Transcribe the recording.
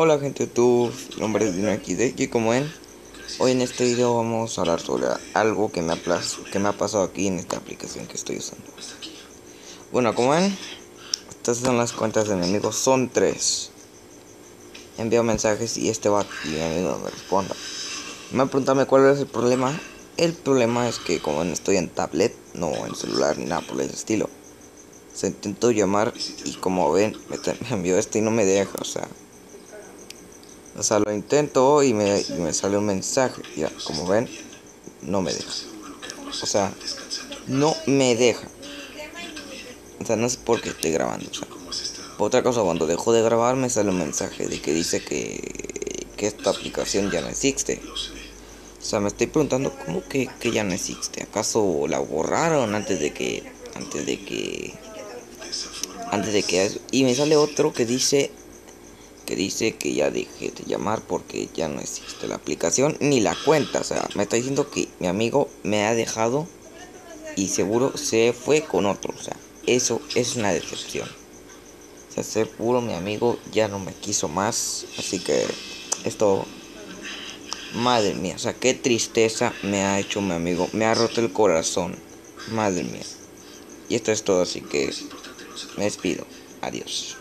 Hola gente YouTube, nombre es Dino XD y como ven, hoy en este video vamos a hablar sobre algo que me, ha que me ha pasado aquí en esta aplicación que estoy usando. Bueno, como ven, estas son las cuentas de mi amigo, son tres. Envío mensajes y este va y mi amigo me responda. Me preguntado cuál es el problema. El problema es que como no estoy en tablet, no en celular ni nada por el estilo. Se intentó llamar y como ven, me envió este y no me deja, o sea. O sea, lo intento y me, me sale un mensaje. Ya, como ven, no me deja. O sea, no me deja. O sea, no sé por qué estoy grabando. O sea, otra cosa, cuando dejo de grabar me sale un mensaje de que dice que, que esta aplicación ya no existe. O sea, me estoy preguntando cómo que, que ya no existe. ¿Acaso la borraron antes de que... Antes de que... Antes de que... Y me sale otro que dice que dice que ya dejé de llamar porque ya no existe la aplicación ni la cuenta. O sea, me está diciendo que mi amigo me ha dejado y seguro se fue con otro. O sea, eso es una decepción. O sea, seguro mi amigo ya no me quiso más. Así que esto... Madre mía, o sea, qué tristeza me ha hecho mi amigo. Me ha roto el corazón. Madre mía. Y esto es todo, así que me despido. Adiós.